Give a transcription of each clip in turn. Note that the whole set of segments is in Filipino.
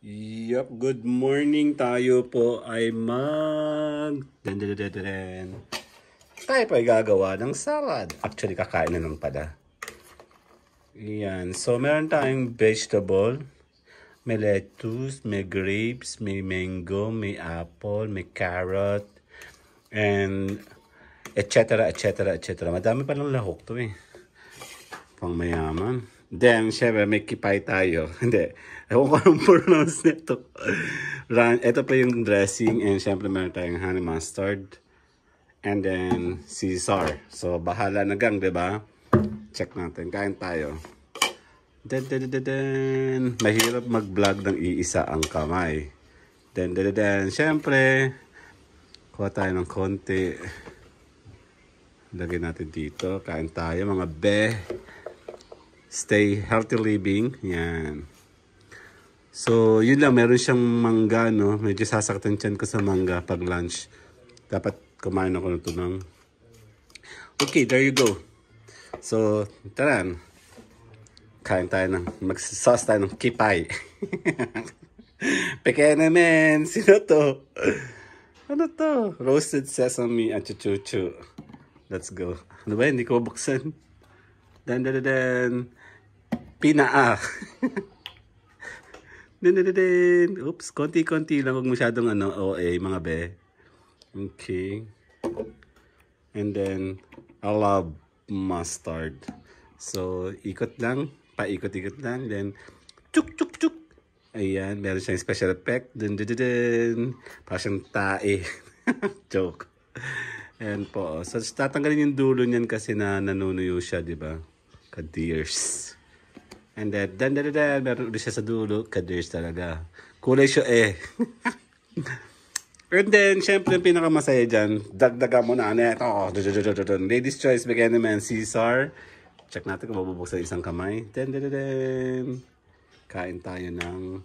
Yup, good morning. Tayo po ay mag... Dan, dan, dan, dan. Tayo po ay gagawa ng salad. Actually, kakain na lang pala. Yan. So, meron tayong vegetable. May lettuce, may grapes, may mango, may apple, may carrot, and etc. etc. etc. Madami palang lahok to eh. Pang mayaman. Then, syempre, may kipay tayo. Hindi. Ewan ko anong pronounce nito. Ran, ito pa yung dressing and syempre meron tayong honey mustard. And then, Caesar. So, bahala na gang, ba? Check natin. Kain tayo. Dan, dan, dan, dan. Mahirap mag-vlog ng iisa ang kamay. Dan, dan, dan, dan. Syempre, kuha tayo ng konti. Lagyan natin dito. Kain tayo, mga be. Stay healthy living. Yan. So, yun lang. Meron siyang mangga, no? Medyo sasaktan tiyan ko sa mangga pag lunch. Dapat kumain ako nito ng... Okay, there you go. So, tara. Kain tayo ng... Mag-sauce tayo ng kipay. Pekena men! Sino to? Ano to? Roasted sesame at chuchuchu. Let's go. Ano ba? Hindi ko buksan. Dan dan dan. Pinaa. dan dan dan dan. Oops, konti-konti lang. Huwag masyadong ano, OA, mga be. Okay. And then, I love mustard. So, ikot lang. Paikot-ikot lang. Then, chuk chuk chuk. Ayan, meron siyang special effect. Dun, dun, dun, dun. Parang tae. Joke. Ayan po. So, tatanggalin yung dulo niyan kasi na nanunuyo siya, di ba? Ka-deers. And then, dan, dan, dan, meron ulit siya sa dulo. Ka-deers talaga. Kulay siya eh. And then, syempre, yung pinakamasaya dyan, dagdagan mo na, ano ito, Ladies Choice, Bigyan naman, Caesar. Check natin kung mabubuksan isang kamay. Den, den, den. Kain tayo ng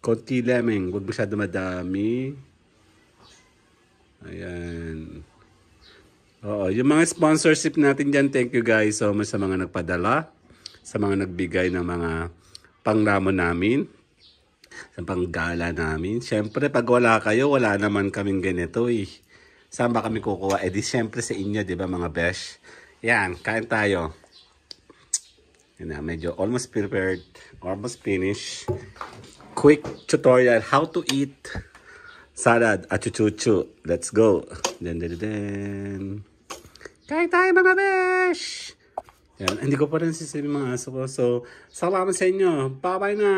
konti lemon. Huwag masyado madami. Ayan. Oo, yung mga sponsorship natin dyan, thank you guys so much sa mga nagpadala, sa mga nagbigay ng mga pangramon namin, sa panggala namin. Siyempre, pag wala kayo, wala naman kaming ganito eh. Saan ba kami kukuha? Eh di siyempre sa inyo, di ba mga besh? Yan, kain tayo. Yan na, medyo almost prepared, almost finished. Quick tutorial how to eat salad at chuchuchu. Let's go. Den, den, den. Kain tayo mga besh! Yan, hindi ko pa rin sisipin mga aso ko. So, salamat sa inyo. Bye-bye na!